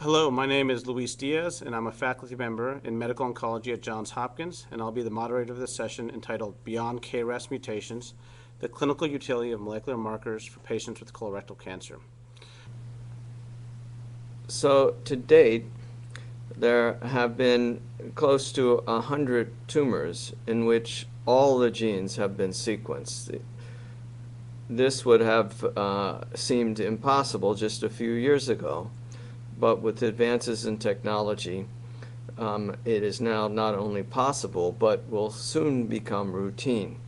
Hello, my name is Luis Diaz, and I'm a faculty member in medical oncology at Johns Hopkins, and I'll be the moderator of this session entitled Beyond KRAS Mutations, the Clinical Utility of Molecular Markers for Patients with Colorectal Cancer. So to date, there have been close to 100 tumors in which all the genes have been sequenced. This would have uh, seemed impossible just a few years ago, but with advances in technology, um, it is now not only possible, but will soon become routine.